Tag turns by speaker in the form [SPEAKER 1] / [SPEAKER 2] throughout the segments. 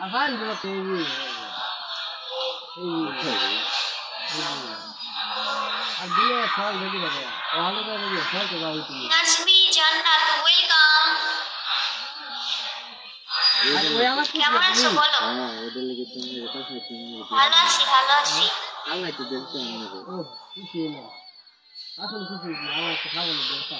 [SPEAKER 1] Afaan dulu tuh. Adia soal ready করে ওয়ালে করে দিয়ে soal তো গাও তুমি
[SPEAKER 2] নাজমি জান্নাত ওয়েলকাম
[SPEAKER 1] আর ওই আমার কি
[SPEAKER 2] কেমন আছো বলো
[SPEAKER 3] হ্যাঁ ওদের লেগে তুমি এটা খাই তুমি
[SPEAKER 2] ভালো আছি ভালো আছি
[SPEAKER 3] আল্লাহ তো দেখতে আমাকে
[SPEAKER 1] ও খুশি না আসল খুশি না আমার তো খাব না দরকার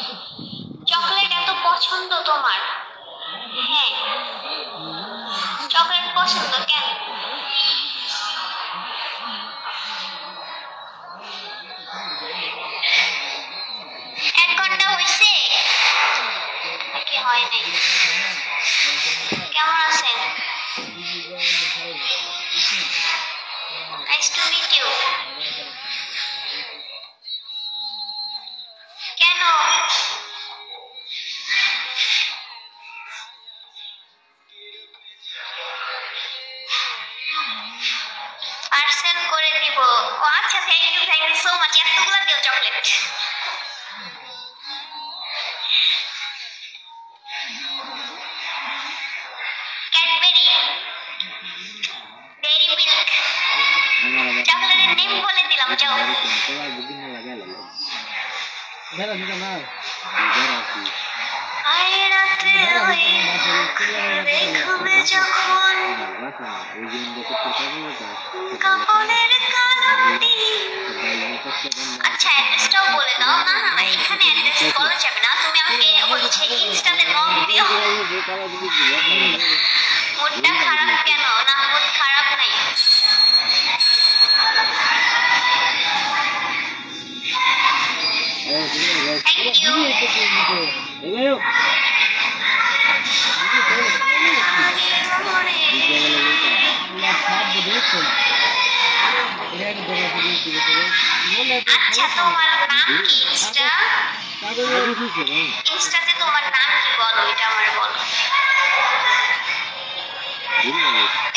[SPEAKER 2] পছন্দ কেন এক ঘন্টা হয়েছে কি হয় নাই কেমন আছেন nice to meet you Parcel করে দিব। ও আচ্ছা thank you thank you so much এতগুলো দিও চকলেট ক্যাডবেরি যখন কাপড়ের খারাপ কেন না মুড খারাপ নাই আচ্ছা তোমার নাম কি ইনস্টা? ইনস্টাতে তোমার নাম কি বলো এটা আমার বলো।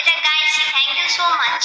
[SPEAKER 2] এটা গাইছি থ্যাংক ইউ সো মাচ